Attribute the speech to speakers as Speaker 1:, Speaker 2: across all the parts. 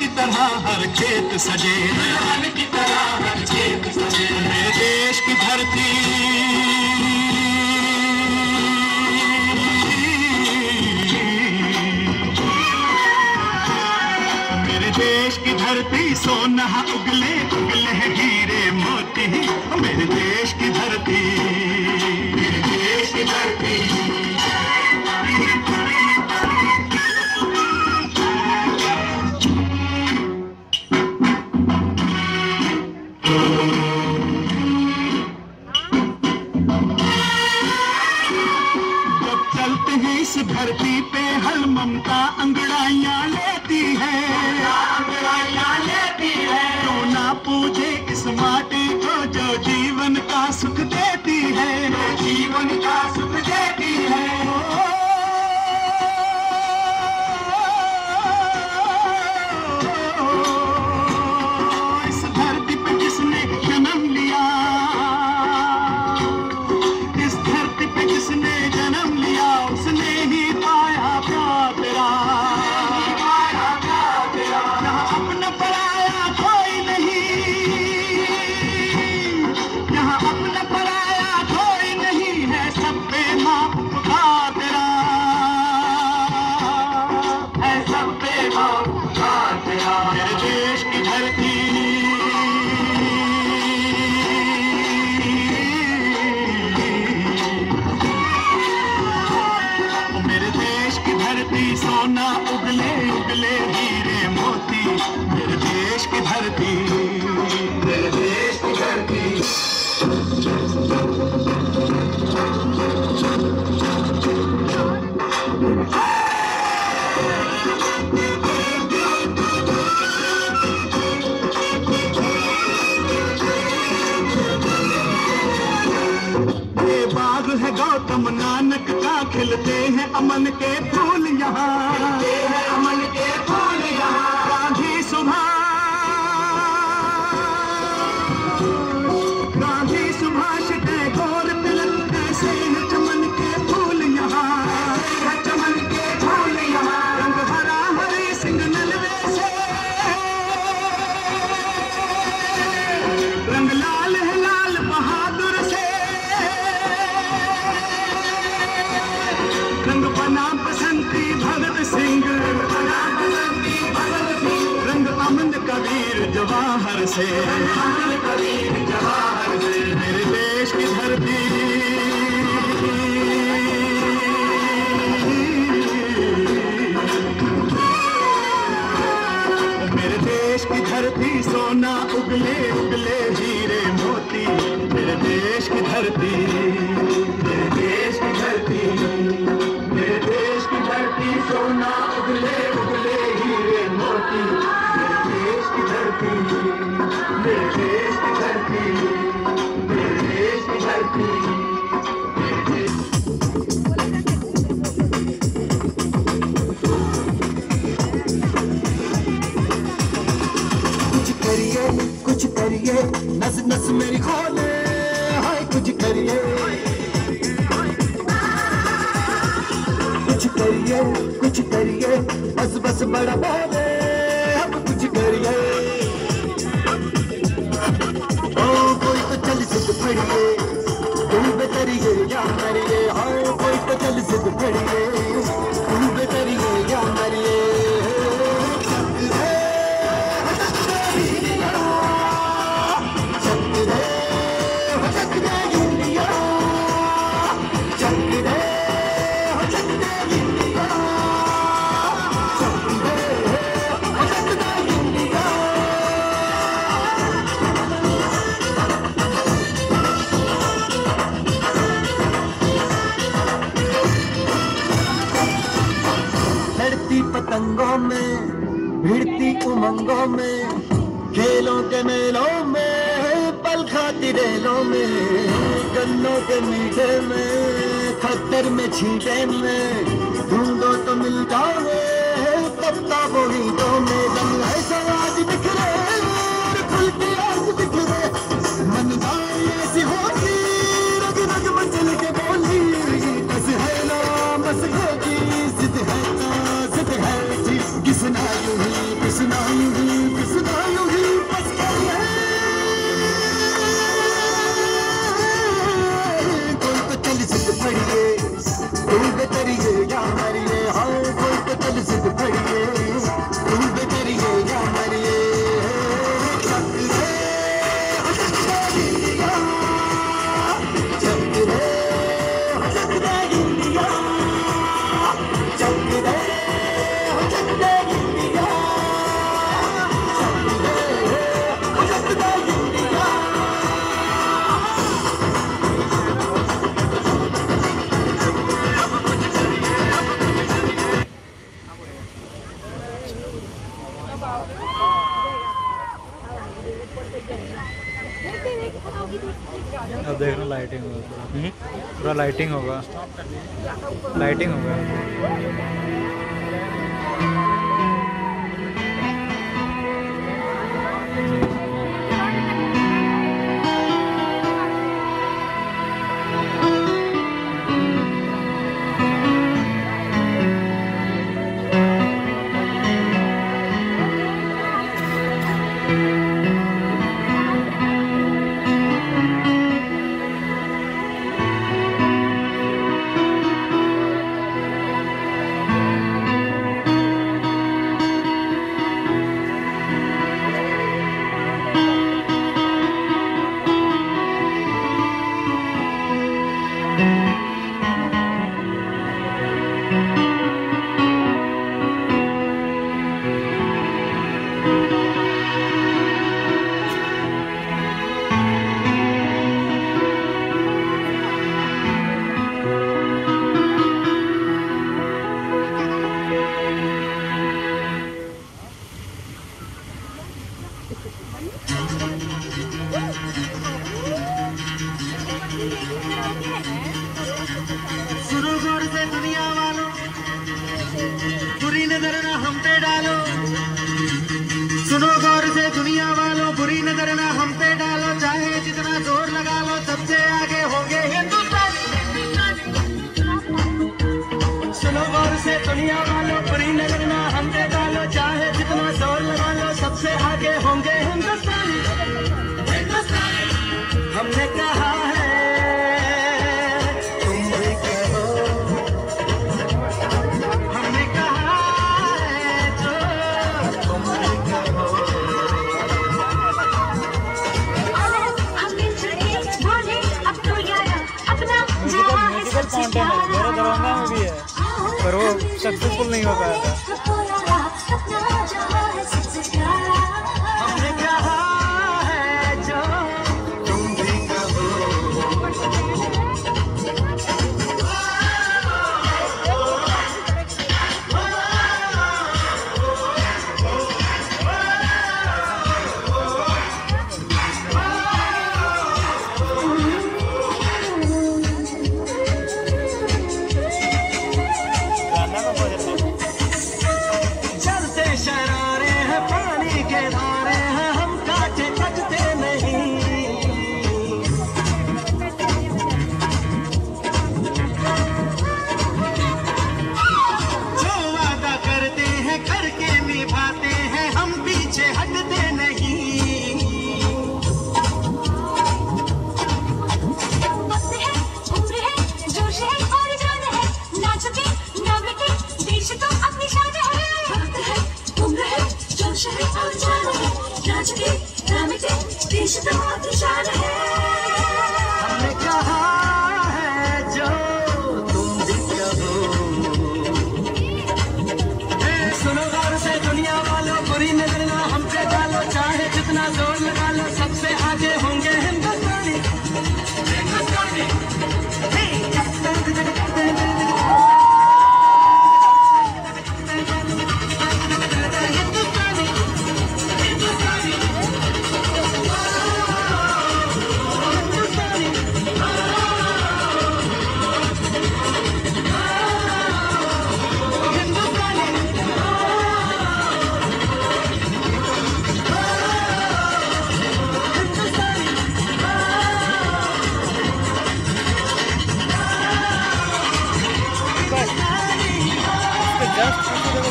Speaker 1: की तरह हर खेत सजे। दुल्हन की तरह हर खेत सजे। मेरे देश की धरती। मेरे देश की धरती सोना उगले उगले हीरे मोती। मेरे देश की धरती। इस धरती पे हल ममता अंगड़ाइया लेती है। अंगड़ाइया लेती है। तो ना पूजे इस माटी को जो जीवन का सुख देती है। जीवन का सुख देती है। खिलते हैं अमन के फूल यहाँ। की धरती सोना उगले उगले हीरे मोती। मेरे देश की धरती, मेरे देश की धरती, मेरे देश की धरती सोना उगले उगले हीरे मोती। मेरे देश की धरती, मेरे देश की
Speaker 2: नस मेरी खोले, हाय, कुछ करिए। कुछ करिए कुछ करिए, बस बस बड़ा बोले अब कुछ करिए। ओ, कोई तो चल सिद्ध फड़िए तुम बेतरिए या मरिए। हाय कोई तो चल सिद्ध फड़िए। उमंगों में, खेलों के मेलों में, पल खाती रेलों में, गन्नों के मीठे में खतर में, छीटे में, ढूंढो तो मिल जाओगे पत्ता बोरी तो में दम ऐसा आज बिखरे।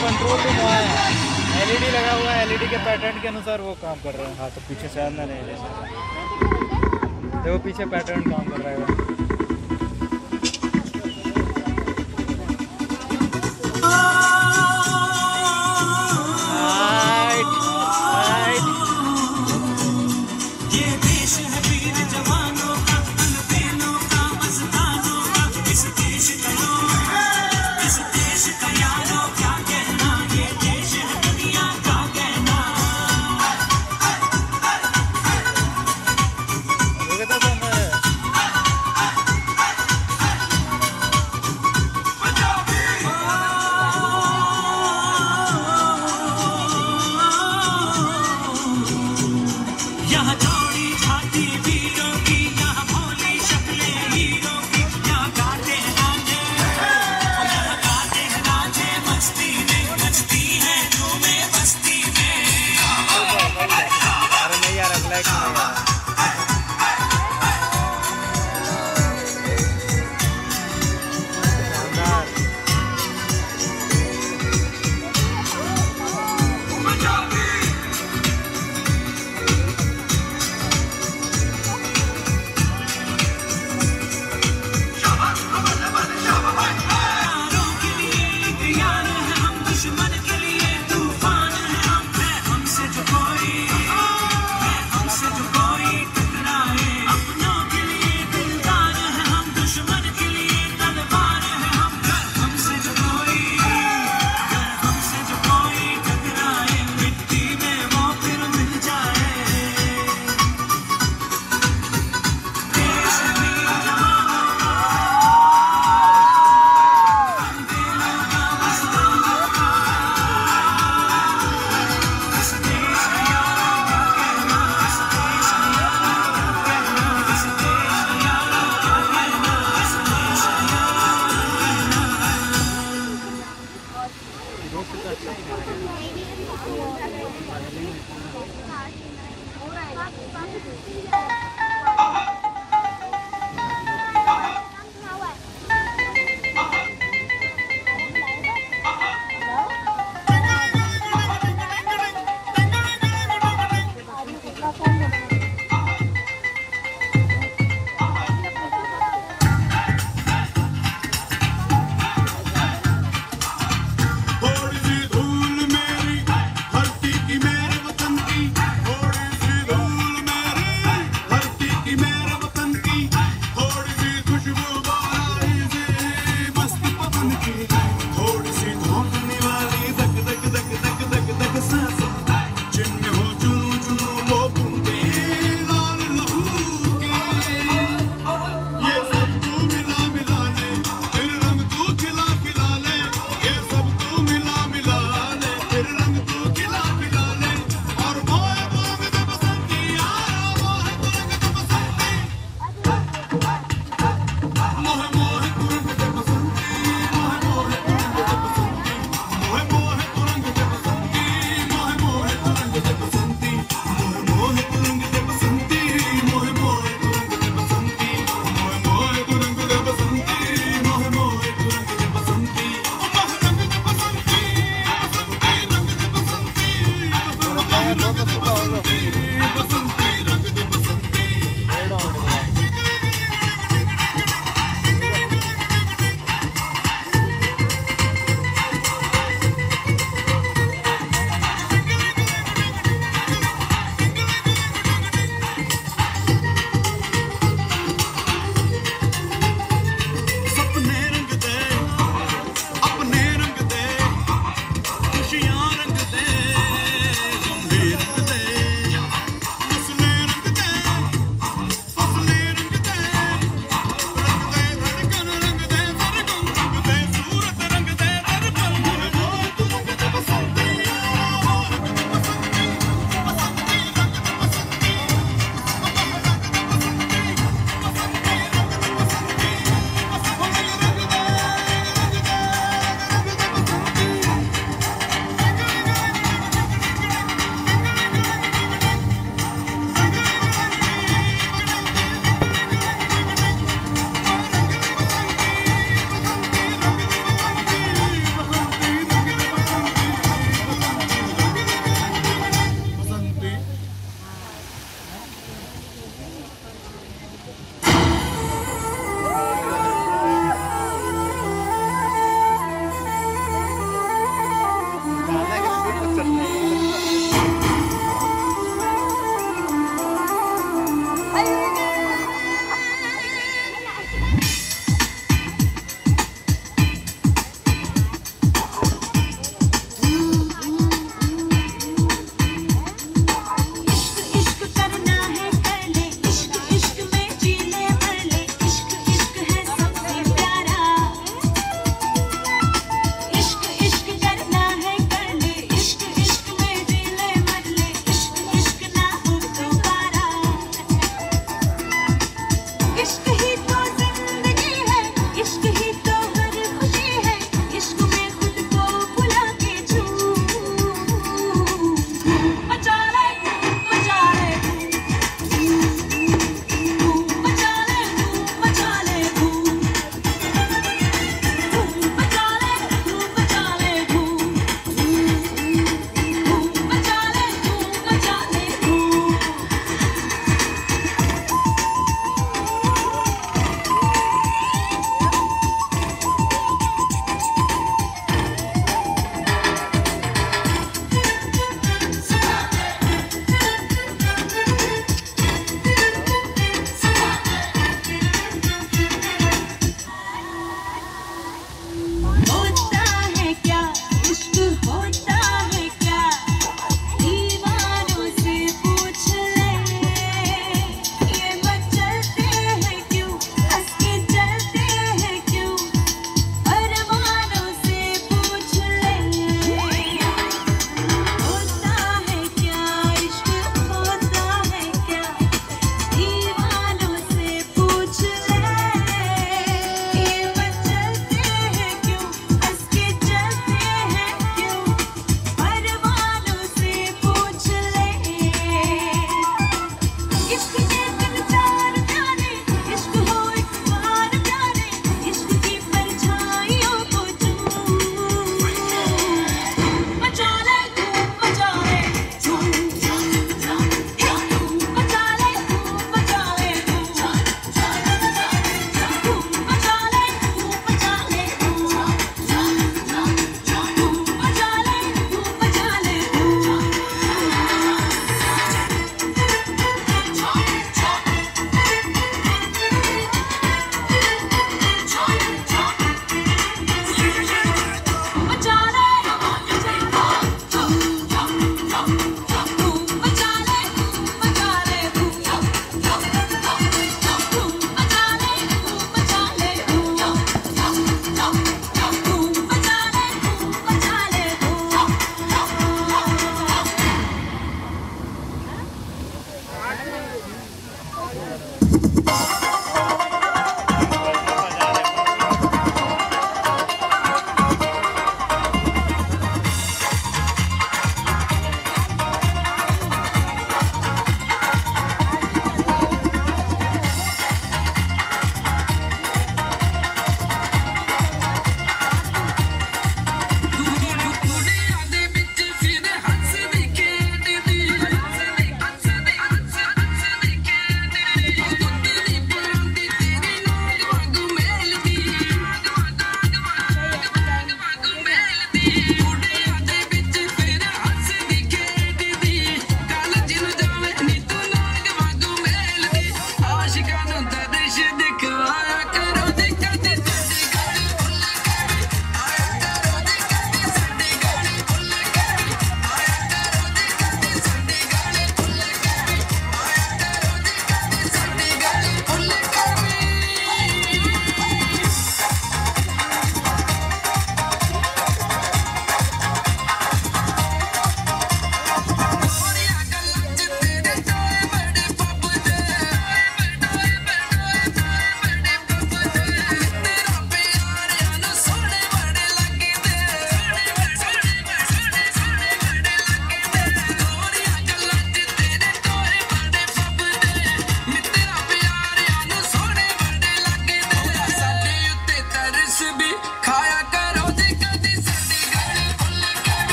Speaker 3: कंट्रोल रूम हुआ है। एलईडी लगा हुआ है एलईडी के पैटर्न के अनुसार वो काम कर रहे हैं। हाँ तो पीछे से आना नहीं देखो, पीछे पैटर्न काम कर रहा है।